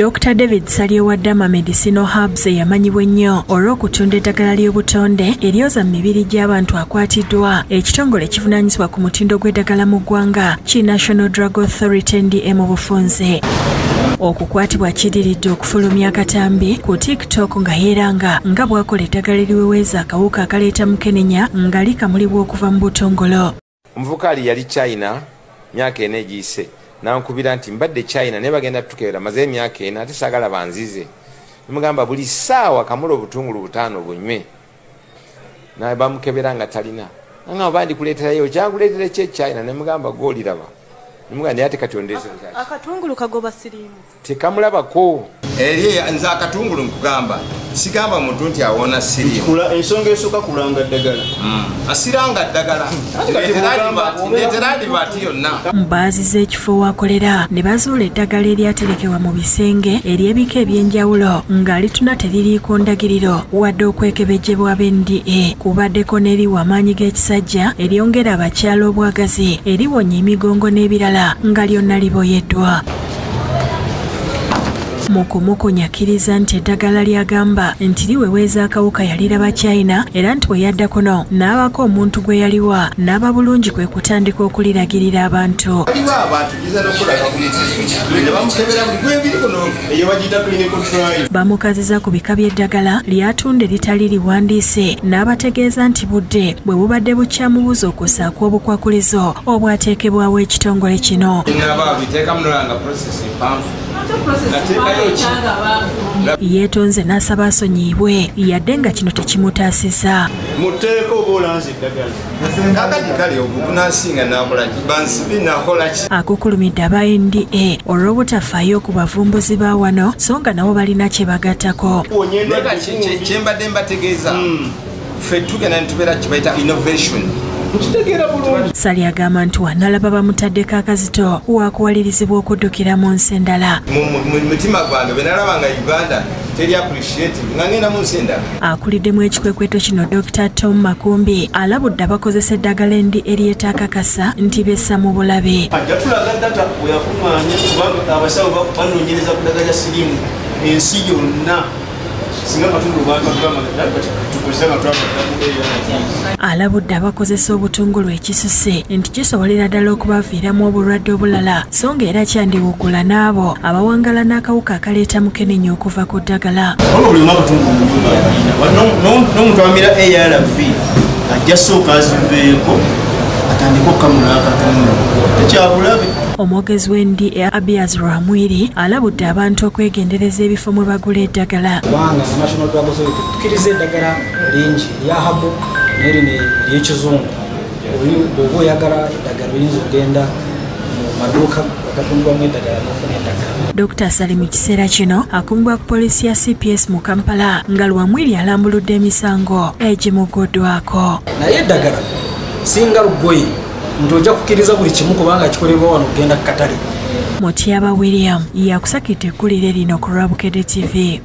dr. David salyewa dama medicinal hubs eyamanyibwa ennyo olw'okutunda eddagala ly'obutonde eryoza mu mibiri gy'abantu akwatiddwa. Ekitongole ekivunaanyizibwa ku mutindo gw'eddagala mu ggwanga ki national drug authority ndm bufunze okukwatibwa kiddiridde okufulumya akatambi ku tiktok nga yeeranga nga bw'akola eddagala eriweweeza akawuka akaleeta mukenenya nga likamulibwa okuva mu butongolo. Omuvuka ali yali china myaka ena egiyise nankubira nti mbadde china naye bagenda tukebera maze emyaka ena ate saagala banzize. Nemugamba buli ssaawa kamula obutungulu butaano bunywe. Naye bamukebera nga talina. Anga bandikuleeterayo kyakuleetera ki echina nemugamba goliraba nemugamba naye ate kati ondeesera akatungulu kagoba siriimu. Tekamulabako. Eri nze akatungulu nkugamba sigamba muntu nti awona sirimu. Ensonga esooka kulanga ddagala. Asiranga ddagala. Leetera adivati yonna. mu baazi z'ekifo waakolera ne bazuula eddagala eryaterekebwa mu bisenge ery'ebika ebyenjawulo nga lituna teririiko ndagiriro. Wadde okwekebejjebwa b'nda kubaddeko n'eriwa amaanyi g'ekisajja eryongera abakyala obwagazi eriwonya emigongo n'ebirala nga lyonna liboyeddwa mu kumukonyakiriza nti eddagala lyagamba nti liweweeza akawuka yaliraba china era nti bwe yadda kuno n'abako omuntu gwe yaliwa n'aba bulungi kwe kutandika okuliragirira abantu. Bamukaziza ku bika by'eddagala lyatunda eritali liwandiise n'abategeeza nti budde bwe bubadde bukyamubuza okusaako obukwakulizo obwateekebwawo ekitongole kino yeetonze n'asaba asonyiibwe yadde nga kino tekimutaasiza muteeko oba olanze eddagala kakati kale obugunansinga nakolaki bansibi nakolaki akukulumidde aba nda olw'obutafaayo ku bavumbuzi ba wano so nga nabo balina kye bagattako kyembadde mbategeeza ffe tugenda nitubeera kibaita innovation nkitegeera bulungi. Sali agamba nti wanalaba bamutaddeko akazito waakuwalirizibwa okuddukira mu nsi endala. Mu- mu mu mutima gwange benalabanga uganda teri appreciative nga ngenda mu nsi endala. Akuliddemu ekikwekweto kino dr tom makumbi alabudde abakozesa eddagala endi eryetaakakasa nti bessa mu bulabe. Ajja tulaga data weyakuŋŋaanya kubanga abasawo ba- banoonyereza ku ddagala sirimu ensi yonna singa twabaddamu alabudde abakozesa obutungulu ekisusse nti kisobolera ddala okubaviiramu obulwadde obulala so nga era kyandiwugula n'abo abawangala n'akawuka akaleeta mukenenya okuva ku ddagala. N'omuntu amira arv ajja sooka aziveeko atandika okukamula akatungulu tekyabulabe omwogezi w'endi abias rwamwiri alabudde abantu okwegendereza ebifo mwe bagula eddagala. Kubanga nga national drug authority tukkiriza eddagala lingi eryahabu nerino eryekizungu bw'oba oyagala eddagala oyinza okgenda mu maduuka agatundwamu eddagala nofuna eddagala. Dr sali mu kiseera kino akumbibwa ku poliisi ya cps mu kampala nga lwamwiri alambuludde emisango egimugoddwako naye eddagala singa lugoye nti ojja kukkiriza buli kimu kubanga kikolebwa wano okgenda ku katale. Mutyaba william yakusakidde eggulire lino ku lwabukedde tv